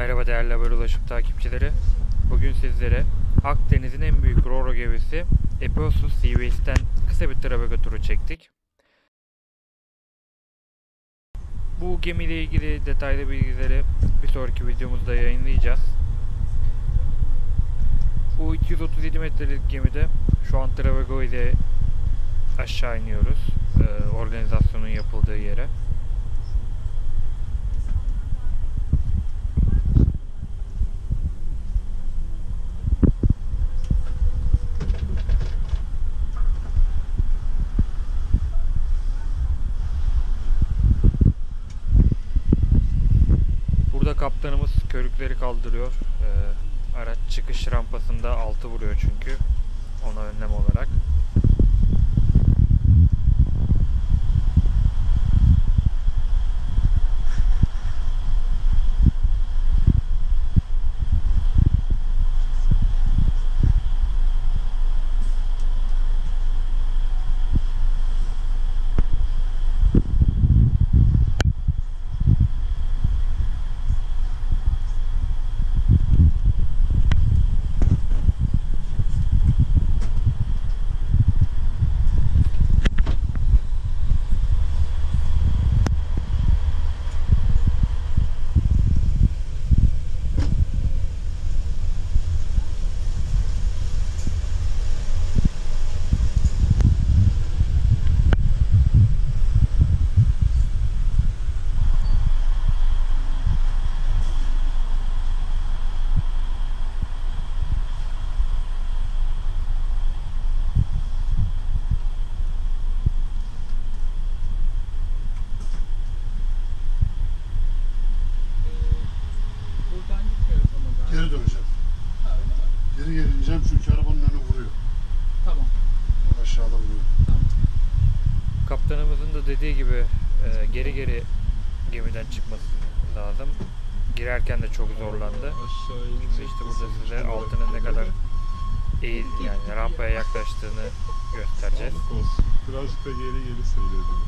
Merhaba değerli haber ulaşım takipçileri. Bugün sizlere Akdeniz'in en büyük Roro gemisi Epeosus Seaways'ten kısa bir Traveco turu çektik. Bu gemiyle ilgili detaylı bilgileri bir sonraki videomuzda yayınlayacağız. Bu 237 metrelik gemide şu an Traveco ile aşağı iniyoruz. Ee, organizasyonun yapıldığı yere. Burada kaptanımız körükleri kaldırıyor. Ee, araç çıkış rampasında altı vuruyor çünkü. Ona önlem olarak. Geri geri ineceğim çünkü arabanın önü vuruyor. Tamam. Aşağıda vuruyor. Tamam. Kaptanımızın da dediği gibi e, geri geri gemiden çıkması lazım. Girerken de çok zorlandı. Aşağı İşte, burada size altının ne kadar eğil yani rampaya yaklaştığını göstereceğiz. Birazcık da geri geri seyredelim.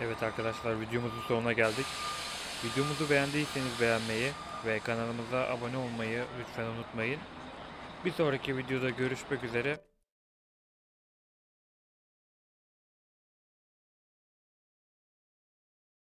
Evet arkadaşlar videomuzun sonuna geldik. Videomuzu beğendiyseniz beğenmeyi ve kanalımıza abone olmayı lütfen unutmayın. Bir sonraki videoda görüşmek üzere.